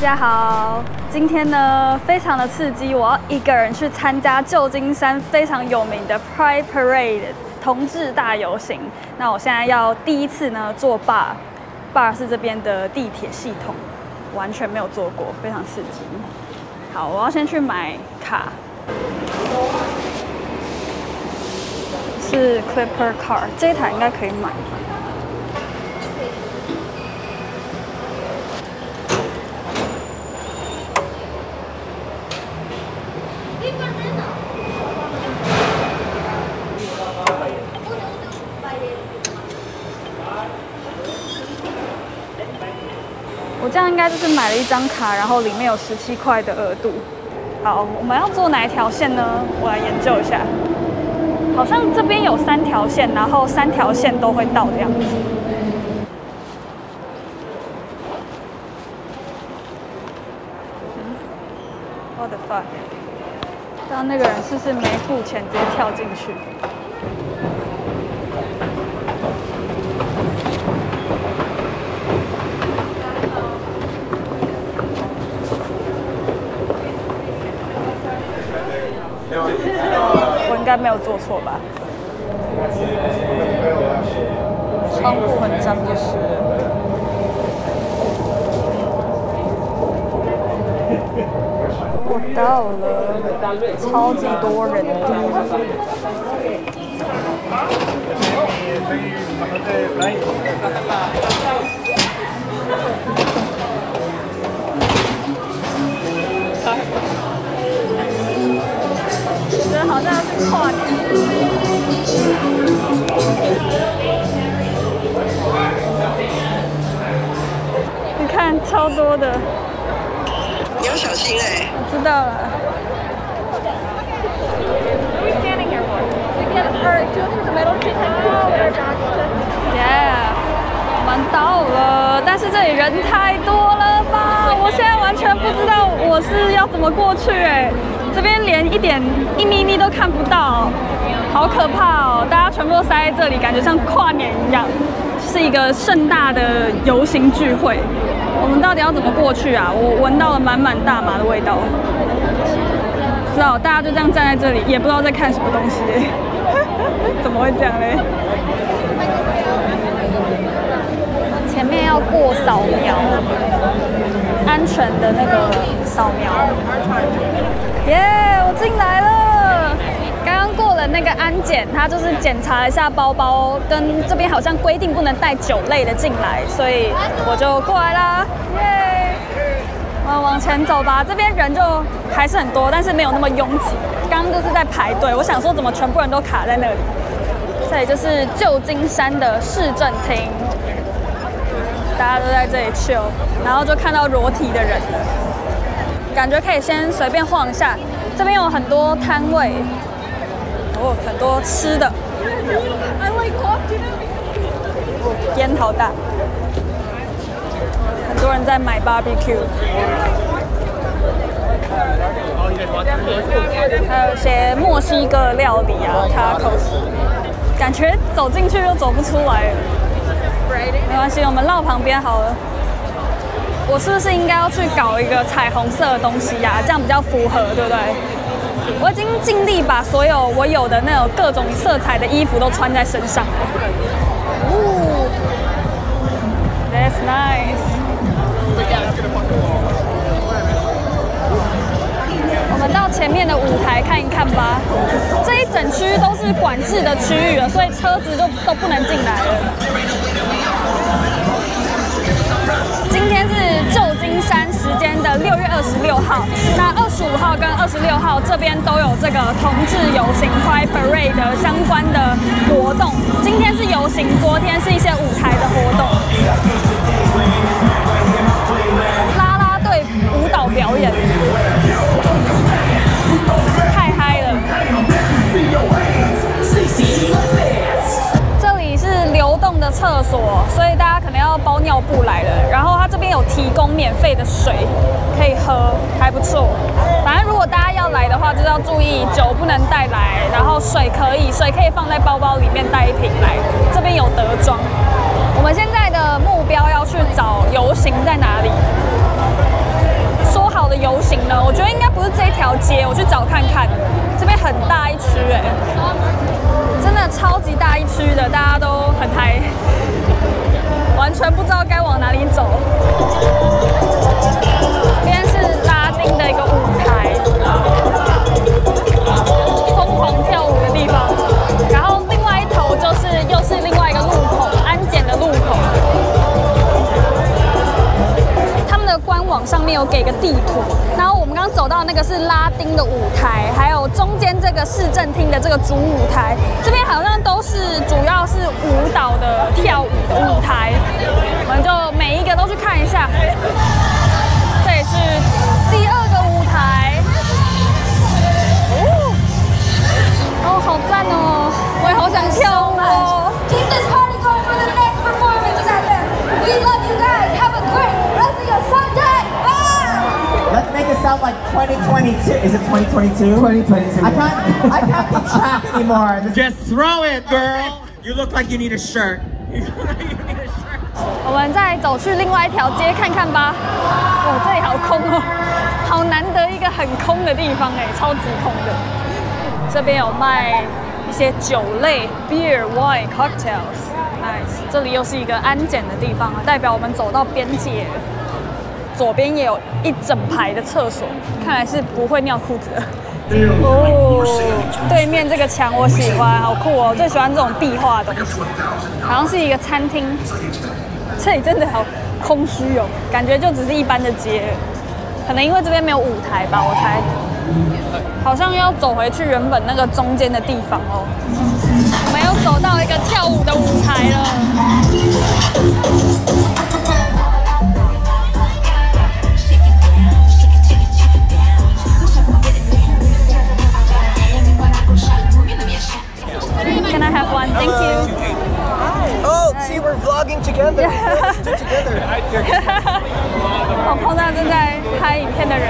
大家好，今天呢非常的刺激，我要一个人去参加旧金山非常有名的 Pride Parade 同志大游行。那我现在要第一次呢坐 bar，bar 是这边的地铁系统，完全没有坐过，非常刺激。好，我要先去买卡，是 Clipper Card，这一台应该可以买。我这样应该就是买了一张卡，然后里面有十七块的额度。好，我们要坐哪一条线呢？我来研究一下。好像这边有三条线，然后三条线都会到的样子。What the fuck？让那个人是不是没付钱直接跳进去？我应该没有做错吧？窗户很脏就是我到了，超级多人觉得好像要跨年。你看，超多的，小心哎、我知道了。Yeah，我们到了，但是这里人太多了吧？我现在完全不知道我是要怎么过去哎，这边连一点一咪咪都看不到，好可怕哦！大家全部都塞在这里，感觉像跨年一样，是一个盛大的游行聚会。我们到底要怎么过去啊？我闻到了满满大麻的味道。知道大家就这样站在这里，也不知道在看什么东西，怎么会这样嘞？前面要过扫描，安全的那个扫描。耶、我进来了！刚刚过了那个安检，他就是检查一下包包，跟这边好像规定不能带酒类的进来，所以我就过来啦。耶、我们往前走吧，这边人就还是很多，但是没有那么拥挤。刚刚就是在排队，我想说怎么全部人都卡在那里。这里就是旧金山的市政厅，大家都在这里 chill，然后就看到裸体的人了，感觉可以先随便晃一下。这边有很多摊位，哦，很多吃的。烟好大，很多人在买 barbecue。还有一些墨西哥料理啊，tacos，感觉走进去又走不出来了。没关系，我们绕旁边好了。我是不是应该要去搞一个彩虹色的东西呀、这样比较符合，对不对？我已经尽力把所有我有的那种各种色彩的衣服都穿在身上了。哦，That's nice。我们到前面的舞台看一看吧。这一整区都是管制的区域了，所以车子就都不能进来了。间的六月二十六号，那二十五号跟二十六号这边都有这个同志游行 Pride Parade 的相关的活动。今天是游行，昨天是一些舞台的活动，啦啦队舞蹈表演，太嗨了。这里是流动的厕所，所以大家要包尿布来了。然后它这边有提供免费的水可以喝，还不错。反正如果大家要来的话，就是要注意酒不能带来，然后水可以，水可以放在包包里面带一瓶来。这边有德庄。我们现在的目标要去找游行在哪里？说好的游行呢？我觉得应该不是这一条街，我去找看看。这边很大一区哎，真的超级大一区的，大家都很嗨，完全不知道该往哪里走。上面有给个地图，然后我们刚走到那个是拉丁的舞台，还有中间这个市政厅的这个主舞台，这边好像都是主要是舞蹈的跳舞的舞台，我们就每一个都去看一下。这也是第二 Let's make it sound like 2022. Is it 2022? 2022. I can't. I can't keep track anymore. This- Just throw it, girl. You look like you need a shirt. You look like you need a shirt. 我们再走去另外一条街看看吧。哇，这里好空哦，好难得一个很空的地方哎，超级空的。这边有卖一些酒类，beer、wine、cocktails。Nice，这里又是一个安检的地方啊，代表我们走到边界了。左边也有一整排的厕所，看来是不会尿裤子的。哦，对面这个墙我喜欢，好酷哦！最喜欢这种壁画的东西，好像是一个餐厅。这里真的好空虚哦，感觉就只是一般的街，可能因为这边没有舞台吧，我猜。好像要走回去原本那个中间的地方哦。我们又走到一个跳舞的舞台了。我碰到正在拍影片的人。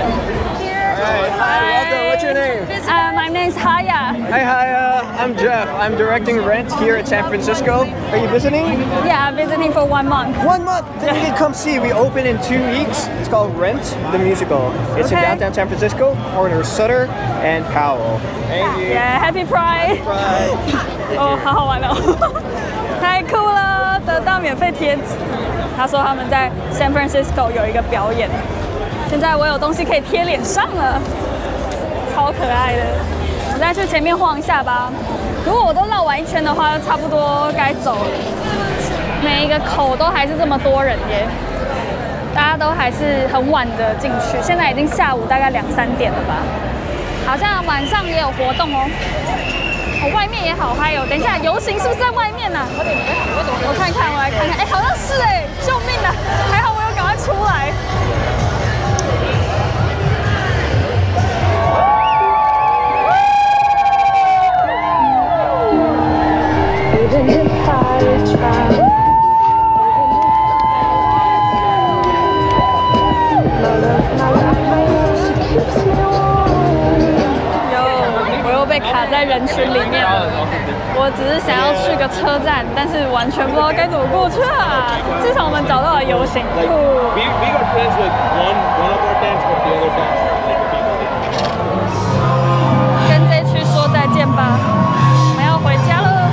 Hi, welcome. What's your name? Uh, my name is Haya. Hi, hi. Uh, I'm Jeff. I'm directing Rent here at San Francisco. Are you visiting? Yeah, I'm visiting for one month. One month. Then you can come see. We open in two weeks. It's called Rent the Musical. It's in Okay. downtown San Francisco, corner Sutter and Powell. Thank you. Yeah, Happy Pride. Bye. 哦，好好玩哦，太酷了，得到免费贴纸。 他说他们在 San Francisco 有一个表演，现在我有东西可以贴脸上了，超可爱的。我再去前面晃一下吧。如果我都绕完一圈的话，差不多该走了。每一个口都还是这么多人耶，大家都还是很晚的进去，现在已经下午大概两三点了吧。好像晚上也有活动哦。外面也好嗨哦！等一下，游行是不是在外面呢、我看看，我来看看，哎，好像是哎，救命啊！还好我有赶快出来。全不知道该怎么过去啊！至少我们找到了游行。People. 跟这区说再见吧，我们要回家了。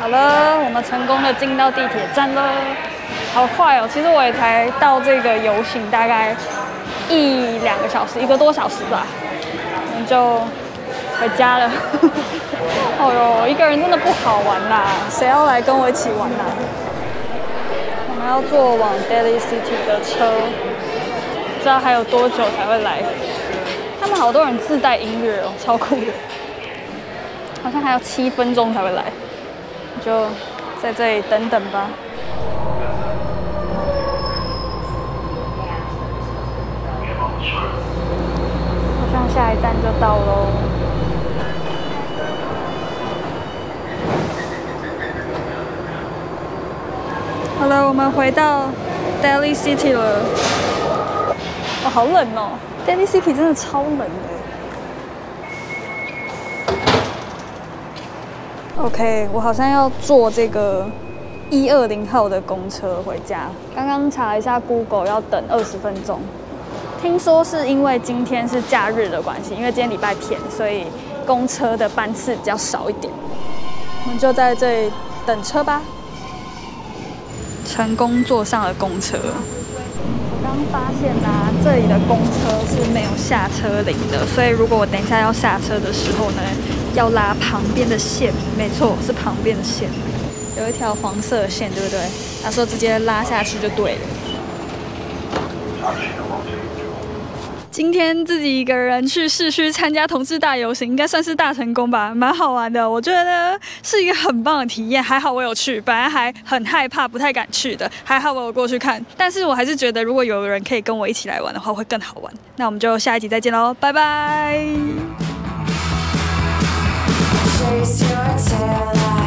好了，我们成功的进到地铁站了，好快哦！其实我也才到这个游行大概一两个小时，一个多小时吧，我们就回家了。哦哟，一个人真的不好玩啦，谁要来跟我一起玩啦？我们要坐往 Daily City 的车，不知道还有多久才会来。他们好多人自带音乐哦，超酷的。好像还要七分钟才会来，就在这里等等吧。好像下一站就到喽。好了，我们回到 Daly City 了。哦，好冷哦！Daly City 真的超冷的。OK，我好像要坐这个一二零号的公车回家。刚刚查了一下 Google，要等二十分钟。听说是因为今天是假日的关系，因为今天礼拜天，所以公车的班次比较少一点。我们就在这里等车吧。成功坐上了公车。我刚发现啊，这里的公车是没有下车铃的，所以如果我等一下要下车的时候呢，要拉旁边的线。没错，是旁边的线，有一条黄色的线，对不对？他说直接拉下去就对了。今天自己一个人去市区参加同志大游行，应该算是大成功吧，蛮好玩的。我觉得是一个很棒的体验，还好我有去，本来还很害怕，不太敢去的，还好我有过去看。但是我还是觉得，如果有人可以跟我一起来玩的话，会更好玩。那我们就下一集再见喽，拜拜。Chase your